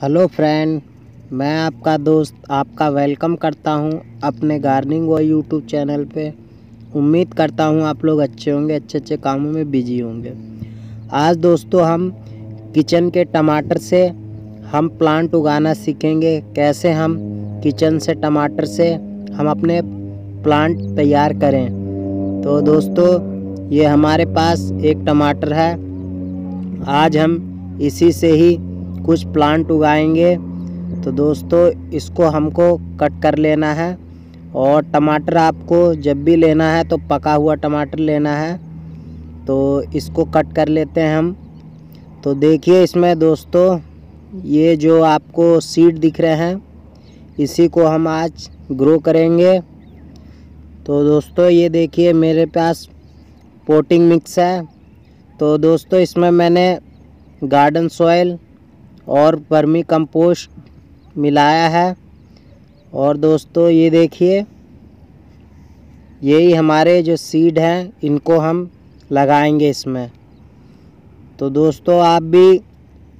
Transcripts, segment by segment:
Hello friend, मैं आपका दोस्त, आपका वेलकम करता हूँ अपने गार्डनिंग व यूट्यूब चैनल पे। उम्मीद करता हूँ आप लोग अच्छे होंगे अच्छे अच्छे कामों में बिज़ी होंगे। आज दोस्तों हम किचन के टमाटर से हम प्लांट उगाना सीखेंगे। कैसे हम किचन से टमाटर से हम अपने प्लांट तैयार करें। तो दोस्तों, ये हमारे पास एक टमाटर है। आज हम इसी से ही कुछ प्लांट उगाएँगे। तो दोस्तों, इसको हमको कट कर लेना है और टमाटर आपको जब भी लेना है तो पका हुआ टमाटर लेना है। तो इसको कट कर लेते हैं हम। तो देखिए इसमें दोस्तों, ये जो आपको सीड दिख रहे हैं, इसी को हम आज ग्रो करेंगे। तो दोस्तों, ये देखिए मेरे पास पोटिंग मिक्स है। तो दोस्तों, इसमें मैंने गार्डन सॉइल और वर्मी कंपोस्ट मिलाया है। और दोस्तों, ये देखिए, यही हमारे जो सीड हैं, इनको हम लगाएँगे इसमें। तो दोस्तों, आप भी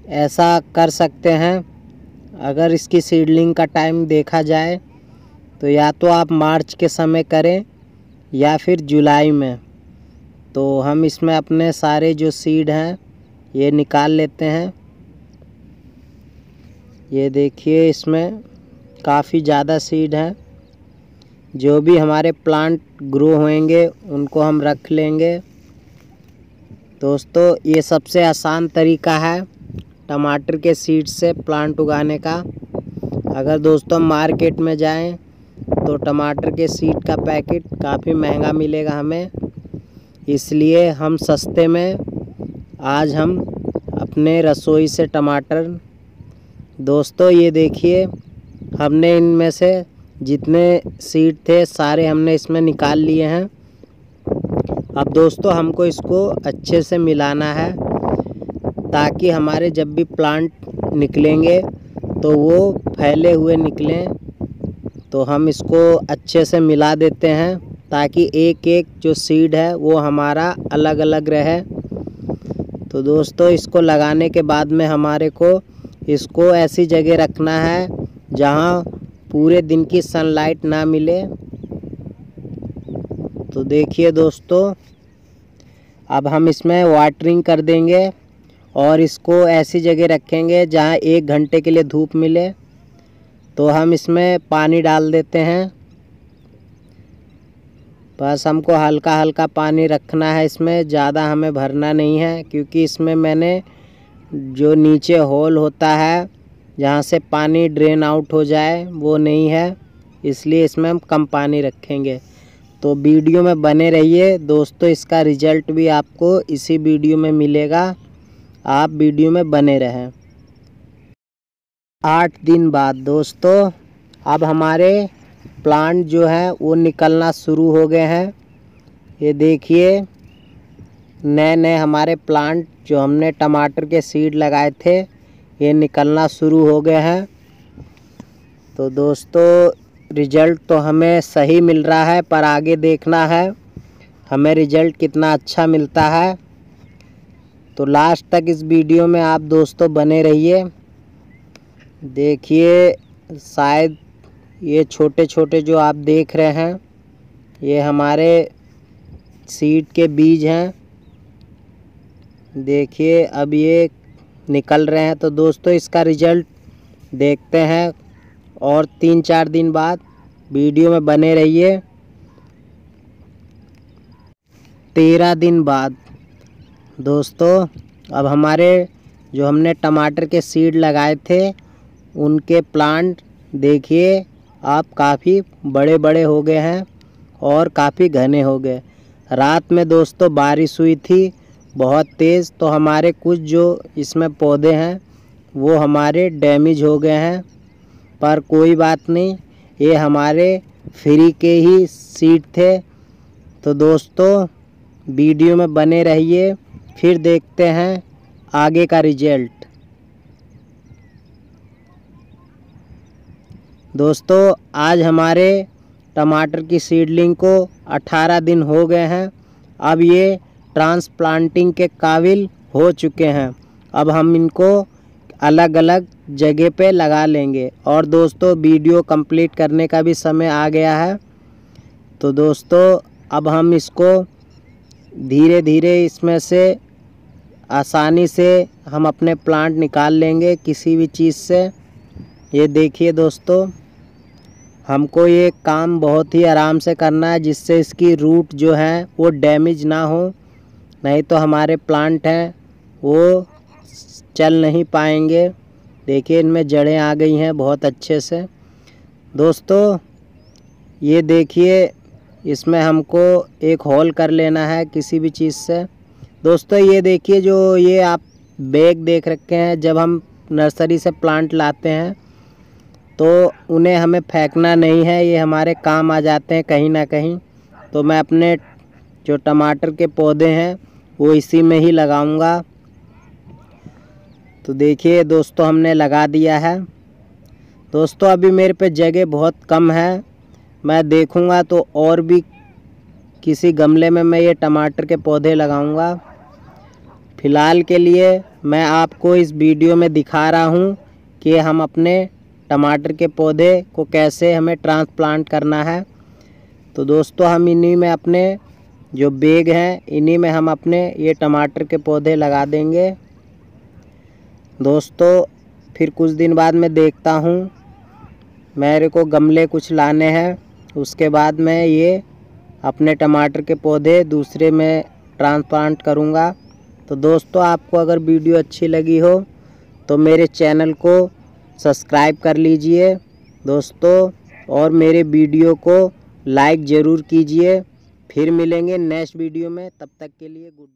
ऐसा कर सकते हैं। अगर इसकी सीडलिंग का टाइम देखा जाए तो या तो आप मार्च के समय करें, या फिर जुलाई में। तो हम इसमें अपने सारे जो सीड हैं, ये निकाल लेते हैं। ये देखिए, इसमें काफ़ी ज़्यादा सीड है। जो भी हमारे प्लांट ग्रो होंगे उनको हम रख लेंगे। दोस्तों, ये सबसे आसान तरीका है टमाटर के सीड से प्लांट उगाने का। अगर दोस्तों मार्केट में जाएँ तो टमाटर के सीड का पैकेट काफ़ी महँगा मिलेगा हमें। इसलिए हम सस्ते में आज हम अपने रसोई से टमाटर दोस्तों, ये देखिए, हमने इनमें से जितने सीड थे, सारे हमने इसमें निकाल लिए हैं। अब दोस्तों, हमको इसको अच्छे से मिलाना है, ताकि हमारे जब भी प्लांट निकलेंगे तो वो फैले हुए निकलें। तो हम इसको अच्छे से मिला देते हैं, ताकि एक एक जो सीड है, वो हमारा अलग अलग रहे। तो दोस्तों, इसको लगाने के बाद में हमारे को इसको ऐसी जगह रखना है जहाँ पूरे दिन की सनलाइट ना मिले। तो देखिए दोस्तों, अब हम इसमें वाटरिंग कर देंगे और इसको ऐसी जगह रखेंगे जहाँ एक घंटे के लिए धूप मिले। तो हम इसमें पानी डाल देते हैं। बस हमको हल्का हल्का पानी रखना है इसमें, ज़्यादा हमें भरना नहीं है, क्योंकि इसमें मैंने जो नीचे होल होता है, जहाँ से पानी ड्रेन आउट हो जाए, वो नहीं है। इसलिए इसमें हम कम पानी रखेंगे। तो वीडियो में बने रहिए। दोस्तों, इसका रिज़ल्ट भी आपको इसी वीडियो में मिलेगा। आप वीडियो में बने रहें। आठ दिन बाद दोस्तों, अब हमारे प्लांट जो है, वो निकलना शुरू हो गए हैं। ये देखिए नए नए हमारे प्लांट जो हमने टमाटर के सीड लगाए थे, ये निकलना शुरू हो गए हैं। तो दोस्तों रिज़ल्ट तो हमें सही मिल रहा है, पर आगे देखना है। हमें रिज़ल्ट कितना अच्छा मिलता है। तो लास्ट तक इस वीडियो में आप दोस्तों बने रहिए। देखिए, शायद ये छोटे छोटे जो आप देख रहे हैं, ये हमारे सीड के बीज हैं। देखिए, अब ये निकल रहे हैं। तो दोस्तों, इसका रिज़ल्ट देखते हैं। और तीन चार दिन बाद वीडियो में बने रहिए। तेरह दिन बाद, दोस्तों, अब हमारे जो हमने टमाटर के सीड लगाए थे, उनके प्लांट देखिए, आप काफ़ी बड़े बड़े हो गए हैं और काफ़ी घने हो गए। रात में दोस्तों, बारिश हुई थी बहुत तेज़ तो हमारे कुछ जो इसमें पौधे हैं, वो हमारे डैमेज हो गए हैं। पर कोई बात नहीं, ये हमारे फ्री के ही सीट थे। तो दोस्तों वीडियो में बने रहिए, फिर देखते हैं आगे का रिज़ल्ट दोस्तों, आज हमारे टमाटर की सीडलिंग को 18 दिन हो गए हैं। अब ये ट्रांसप्लांटिंग के काबिल हो चुके हैं। अब हम इनको अलग अलग जगह पे लगा लेंगे। और दोस्तों, वीडियो कंप्लीट करने का भी समय आ गया है। तो दोस्तों, अब हम इसको धीरे धीरे इसमें से आसानी से हम अपने प्लांट निकाल लेंगे किसी भी चीज़ से। ये देखिए दोस्तों, हमको ये काम बहुत ही आराम से करना है, जिससे इसकी रूट जो है वो डैमेज ना हो। नहीं तो हमारे प्लांट हैं, वो चल नहीं पाएँगे। देखिए, इनमें जड़ें आ गई हैं बहुत अच्छे से। दोस्तों, ये देखिए, इसमें हमको एक होल कर लेना है किसी भी चीज़ से। दोस्तों, ये देखिए, जो ये आप बैग देख रखे हैं, जब हम नर्सरी से प्लांट लाते हैं तो उन्हें हमें फेंकना नहीं है, ये हमारे काम आ जाते हैं कहीं ना कहीं। तो मैं अपने जो टमाटर के पौधे हैं, वो इसी में ही लगाऊँगा। तो देखिए दोस्तों, हमने लगा दिया है। दोस्तों, अभी मेरे पे जगह बहुत कम है। मैं देखूँगा तो और भी किसी गमले में मैं ये टमाटर के पौधे लगाऊँगा। फ़िलहाल के लिए मैं आपको इस वीडियो में दिखा रहा हूँ कि हम अपने टमाटर के पौधे को कैसे हमें ट्रांसप्लांट करना है। तो दोस्तों, हम इन्हीं में अपने जो बेग हैं, इन्हीं में हम अपने ये टमाटर के पौधे लगा देंगे। दोस्तों, फिर कुछ दिन बाद मैं देखता हूँ। मेरे को गमले कुछ लाने हैं। उसके बाद मैं ये अपने टमाटर के पौधे दूसरे में ट्रांसप्लांट करूँगा। तो दोस्तों, आपको अगर वीडियो अच्छी लगी हो तो मेरे चैनल को सब्सक्राइब कर लीजिए। दोस्तों, और मेरे वीडियो को लाइक ज़रूर कीजिए। फिर मिलेंगे नेक्स्ट वीडियो में तब तक के लिए गुड